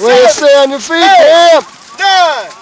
Way to stay on your feet, Cam. Done!